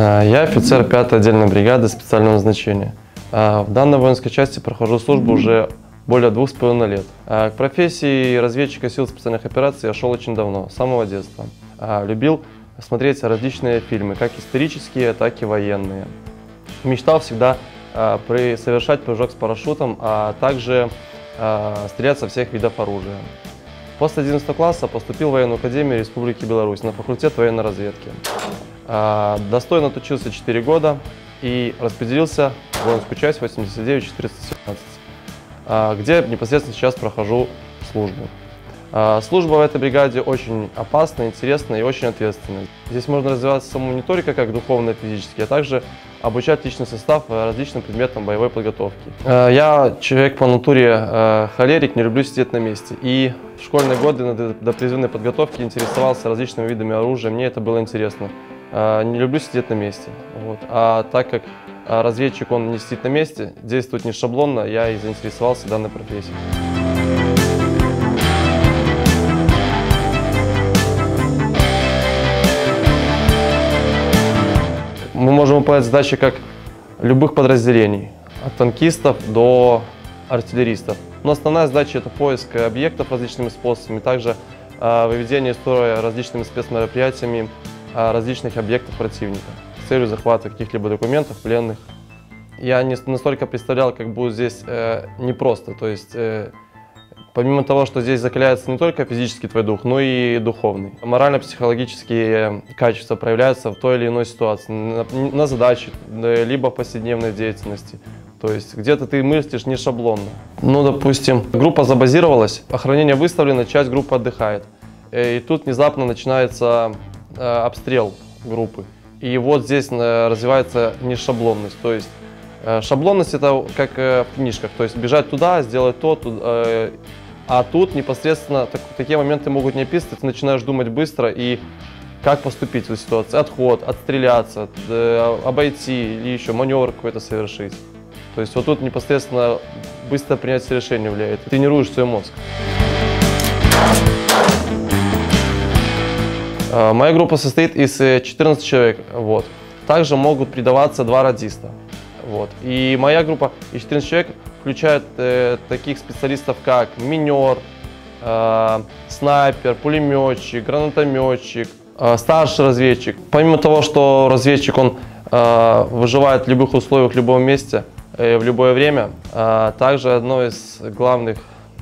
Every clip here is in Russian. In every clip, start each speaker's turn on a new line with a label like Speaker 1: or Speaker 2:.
Speaker 1: Э, Я офицер 5-й отдельной бригады специального назначения. Э, В данной воинской части прохожу службу уже более двух с половиной лет. Э, К профессии разведчика сил специальных операций я шел очень давно, с самого детства. Любил смотреть различные фильмы, как исторические, так и военные. Мечтал всегда совершать прыжок с парашютом, а также стрелять со всех видов оружия. После 11 класса поступил в военную академию Республики Беларусь на факультет военной разведки. А, Достойно отучился 4 года и распределился в воинскую часть 89-417, а, где непосредственно сейчас прохожу службу. А, Служба в этой бригаде очень опасная, интересная и очень ответственная. Здесь можно развиваться самому не только как духовно и физически, а также обучать личный состав различным предметам боевой подготовки. Я человек по натуре холерик, не люблю сидеть на месте. И в школьные годы до призывной подготовки интересовался различными видами оружия, мне это было интересно. Э, Не люблю сидеть на месте. Вот. А так как э, разведчик, он не сидит на месте, действует не шаблонно, я и заинтересовался данной профессией. Мы можем выполнять задачи как любых подразделений, от танкистов до артиллеристов. Но основная задача это поиск объектов различными способами, также э, выведение строя различными спецмероприятиями различных объектов противника с целью захвата каких-либо документов, пленных. Я не настолько представлял, как будет здесь э, непросто. То есть э, Помимо того, что здесь закаляется не только физический твой дух, но и духовный. Морально-психологические качества проявляются в той или иной ситуации, на, на задаче, да, либо в повседневной деятельности. То есть где-то ты мыслишь не шаблонно. Ну, допустим, группа забазировалась, охранение выставлено, часть группы отдыхает. Э, И тут внезапно начинается э, обстрел группы. И вот здесь э, развивается нешаблонность. То есть э, шаблонность это как э, в книжках, то есть бежать туда, сделать то, туда, э, а тут непосредственно так- такие моменты могут не описываться, ты начинаешь думать быстро и как поступить в этой ситуации. Отход, отстреляться, э, обойти или еще маневр какой-то совершить. То есть вот тут непосредственно быстро принятие решения влияет. Тренируешь свой мозг. Э, Моя группа состоит из э, 14 человек. Вот. Также могут придаваться два радиста. Вот. И моя группа из 14 человек включает э, таких специалистов, как минер, э, снайпер, пулеметчик, гранатометчик, э, старший разведчик. Помимо того, что разведчик он э, выживает в любых условиях, в любом месте, э, в любое время, э, также одной из главных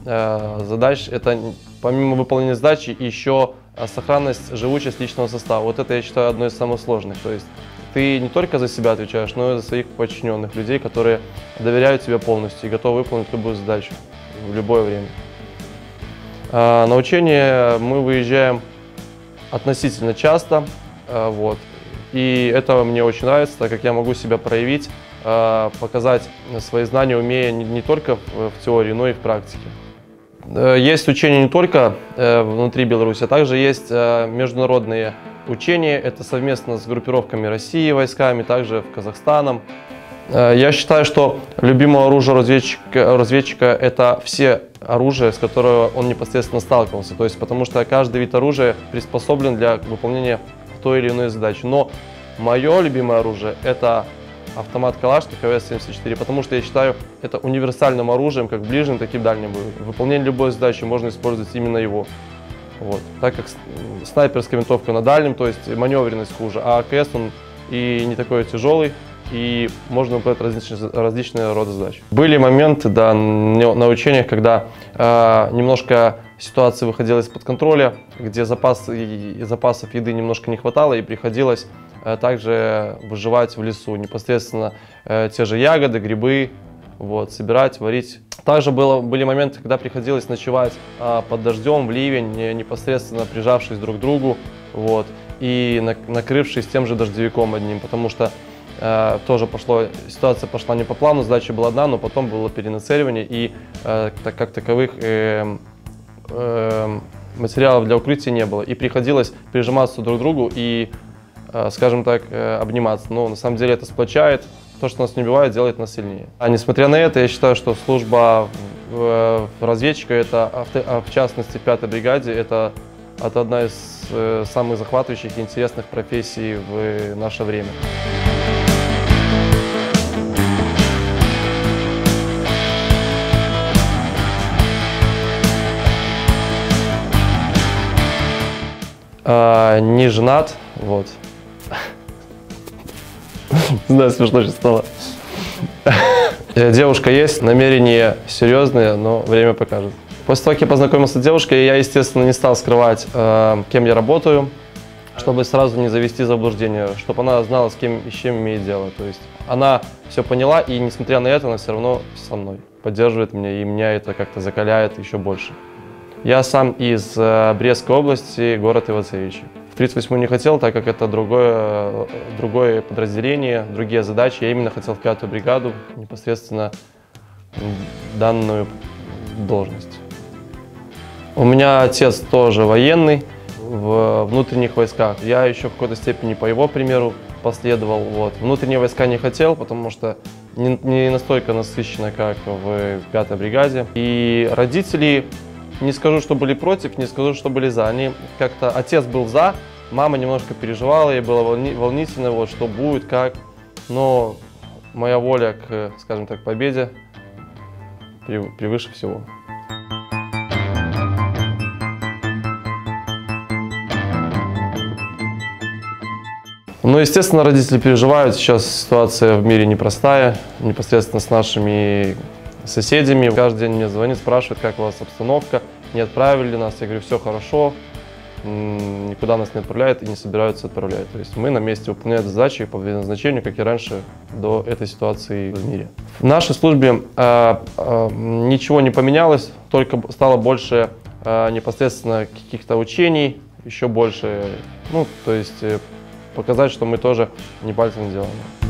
Speaker 1: э, задач это помимо выполнения задачи еще э, сохранность, живучесть личного состава. Вот это я считаю одной из самых сложных. То есть ты не только за себя отвечаешь, но и за своих подчиненных людей, которые доверяют тебе полностью и готовы выполнить любую задачу в любое время. А, На учение мы выезжаем относительно часто, а, вот. И это мне очень нравится, так как я могу себя проявить, показать свои знания, умения не, только в теории, но и в практике. Э, Есть учения не только э, внутри Беларуси, а также есть э, международные учения. Это совместно с группировками России, войсками, также в Казахстаном. Я считаю, что любимое оружие разведчика, разведчика это все оружие, с которого он непосредственно сталкивался. То есть, потому что каждый вид оружия приспособлен для выполнения той или иной задачи. Но мое любимое оружие это автомат Калашников КВС-74, потому что я считаю это универсальным оружием, как в ближнем, так и в дальнем бою. В выполнении любой задачи можно использовать именно его. Вот. Так как снайперская винтовка на дальнем, то есть маневренность хуже, а АКС он и не такой тяжелый, и можно выполнять различные, различные роды задач. Были моменты да, на учениях, когда э, немножко ситуация выходила из-под контроля, где запас, и запасов еды немножко не хватало, и приходилось э, также выживать в лесу. Непосредственно э, те же ягоды, грибы, вот, собирать, варить. Также было, были моменты, когда приходилось ночевать а, под дождем, в ливень, не- непосредственно прижавшись друг к другу, вот, и на- накрывшись тем же дождевиком одним, потому что э, тоже пошло, ситуация пошла не по плану, задача была одна, но потом было перенацеливание, и э, так как таковых эм, эм, материалов для укрытия не было, и приходилось прижиматься друг к другу и, э, скажем так, э, обниматься. Но на самом деле это сплочает, то, что нас не убивает, делает нас сильнее. А несмотря на это, я считаю, что служба в разведчика, это, а в частности, в пятой бригаде, это это одна из э, самых захватывающих и интересных профессий в наше время. А, не женат, вот. Знаю, смешно сейчас стало. Э, девушка есть, намерения серьезные, но время покажет. После того, как я познакомился с девушкой, я, естественно, не стал скрывать, э, кем я работаю, чтобы сразу не завести заблуждение, чтобы она знала, с кем и с чем имеет дело. То есть она все поняла, и несмотря на это, она все равно со мной поддерживает меня, и меня это как-то закаляет еще больше. Я сам из э, Брестской области, город Ивацевичи. В 38 не хотел, так как это другое, другое подразделение, другие задачи. Я именно хотел в пятую бригаду, непосредственно данную должность. У меня отец тоже военный в внутренних войсках. Я еще в какой-то степени по его примеру последовал. Вот. Внутренние войска не хотел, потому что не, не настолько насыщенно, как в пятой бригаде. И родители не скажу, что были против, не скажу, что были за. Они как-то, отец был за, мама немножко переживала, ей было волни, волнительно, вот, что будет, как. Но моя воля к, скажем так, победе превыше всего. Ну, естественно, родители переживают. Сейчас ситуация в мире непростая, непосредственно с нашими соседями. Каждый день мне звонит, спрашивает, как у вас обстановка, не отправили нас. Я говорю, все хорошо, никуда нас не отправляют и не собираются отправлять. То есть мы на месте выполняем задачи по назначению, как и раньше до этой ситуации в мире. В нашей службе э, э, ничего не поменялось, только стало больше э, непосредственно каких-то учений, еще больше, ну, то есть э, показать, что мы тоже не пальцем делаем.